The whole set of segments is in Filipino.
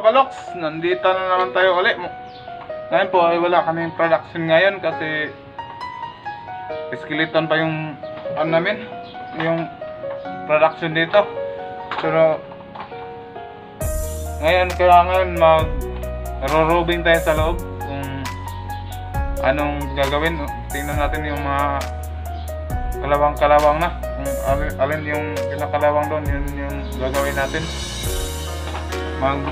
kabaloks, nandito na naman tayo ulit. Ngayon po ay wala kaming production ngayon kasi skeleton pa yung ano namin, yung production dito. Pero ngayon kailangan mag rorobing tayo sa loob kung anong gagawin. Tingnan natin yung mga kalawang-kalawang na. Kung alin, alin yung pinakalawang doon, yun yung gagawin natin. Mag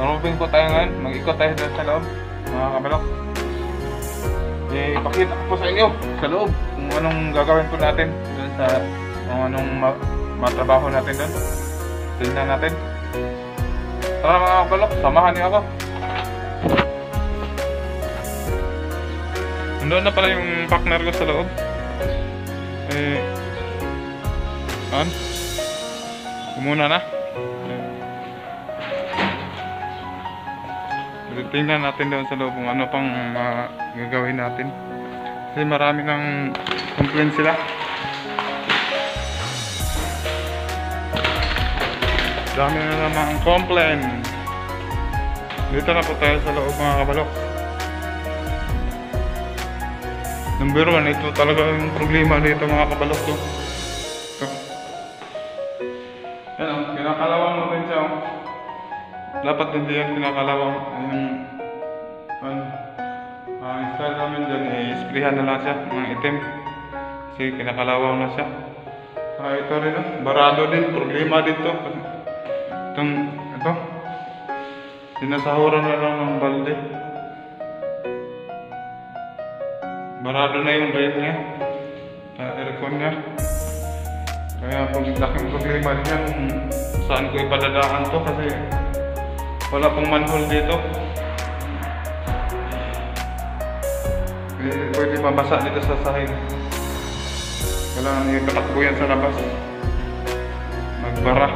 robing po tayo ngayon. Mag-ikot tayo doon sa loob, mga kabalok. Eh, ipakita ko po sa inyo sa loob kung anong gagawin po natin doon sa kung anong ma matrabaho natin doon. Tingnan natin. Tara mga kabalok, samahan niyo ako. Nandun na pala yung partner ko sa loob. Eh, an? Kumuna na. Tingnan natin doon sa loob kung ano pang uh, gagawin natin. Kasi marami ng complaint sila. Dami na naman ang complaint. Dito na po tayo sa loob mga kabalok. Number one, ito talaga yung problema dito mga kabalok ko. Dapat hindi yan kinakalawang. Yung, ano, ang install namin dyan, eh, isprihan na lang siya, mga itim. Kasi kinakalawang na siya. Saka ito rin o, barado din, problema dito. Itong, ito, sinasahuran na lang ng balde. Barado na yung drain niya. Sa aircon niya. Kaya pag laking problema niya kung saan ko ipadadaan to kasi wala pong manhole dito. Pwede, pwede mabasa dito sa sahig. Kailangan ikatakbo yan sa labas. Magbara.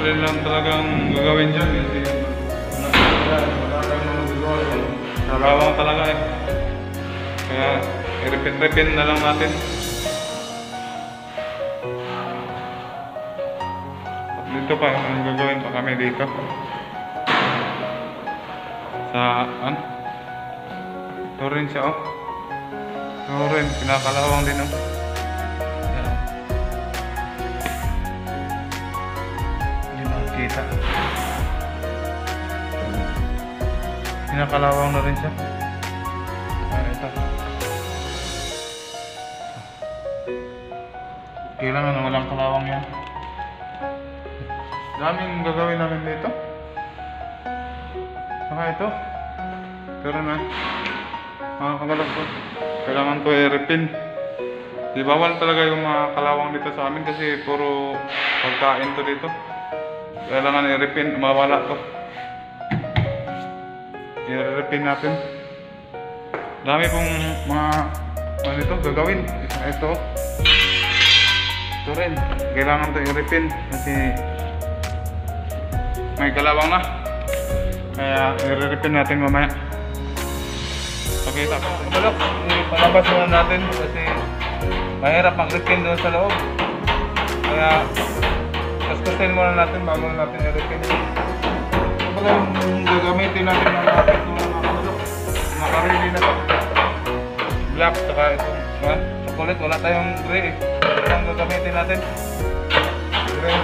Pre lang talagang gagawin dyan kasi i-repeat-repeat na lang natin. At dito pa, ang gagawin pa kami dito. Sa, an? Ito rin siya oh. Ito rin, pinakalawang din oh. Yan. Hindi. Pinakalawang na rin siya. Ito. Kailangan na walang kalawang yan. Daming gagawin namin dito. Saka ito. Pero na. Mga kabalak ko. Kailangan ko i-repin. Di bawal talaga yung mga kalawang dito sa amin kasi puro pagkain to dito. Kailangan i-repin, mawala to. I-repin natin. Dami pong mga ano ito, gagawin. Ito. Ito rin. Kailangan to i-repin kasi may kalawang na. Kaya i-repin natin mamaya. Pakita ko. Balok, ipalabas muna natin kasi mahirap mag-repin doon sa loob. Kaya Kaskusin muna natin bago natin i-refill. Kapag yung gagamitin natin ng pintura mga kabulok, nakarili na. Black, saka itong uh, chocolate, wala tayong gray eh. Ang gagamitin natin. Gray.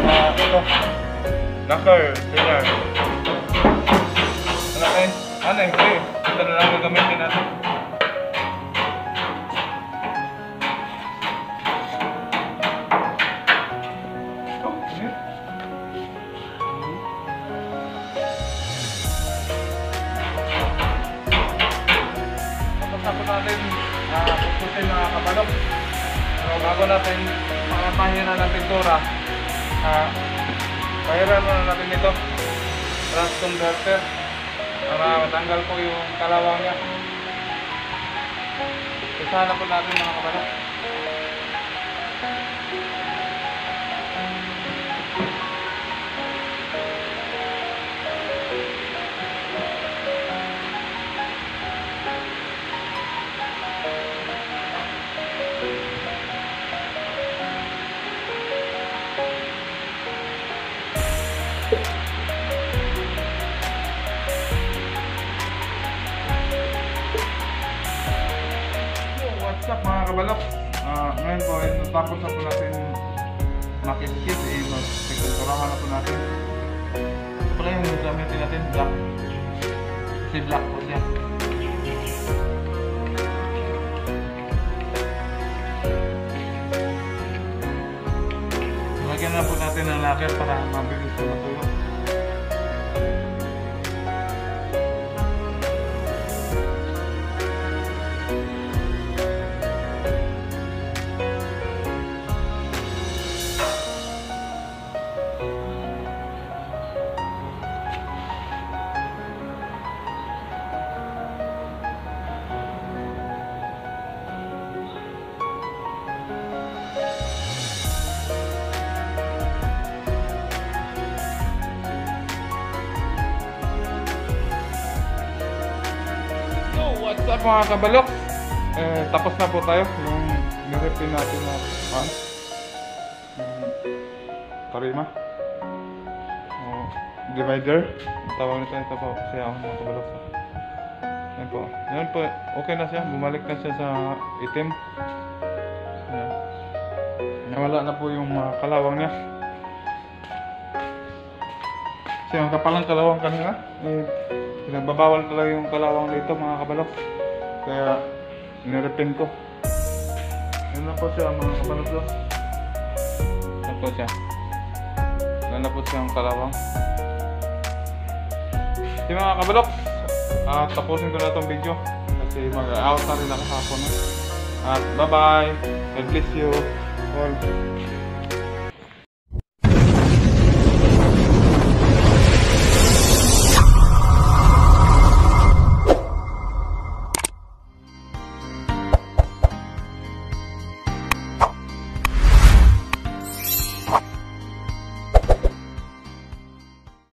Uh, ito. Lacquer, thinner. Wala eh. Ano eh, gray. Ito na lang gagamitin natin. Pupusin mga kabalok. Pero bago natin pahiran ng pintura, uh, pahiran muna natin ito. Rust converter para matanggal po yung kalawang niya. Isa na po natin mga kabalok. Kabalok, ah, ngayon po, ay natapos na po natin makikit, eh, magpipinturahan na po natin. Ito pala yung gamitin natin, black. Kasi black po siya. Lagyan na po natin ng lacquer para mabilis na matulog. Up mga kabalok? Eh, tapos na po tayo yung nirepin natin na pan. Yung tarima. O, divider. Tawag nito ito po siya ako mga kabalok. Yan po. Yan po. Okay na siya. Bumalik na siya sa itim. Yan. Nawala na po yung mga kalawang niya. Kasi ang kapalang kalawang kanina, eh, pinagbabawal talaga yung kalawang dito mga kabalok. Kaya, nirepin ko. Yan na po siya mga kabalok ko. Po siya. Yan po siya ang kalawang. Sige mga kabalok, at tapusin ko na itong video. Kasi mag-out na rin ako hapon. At bye-bye. God bless you all.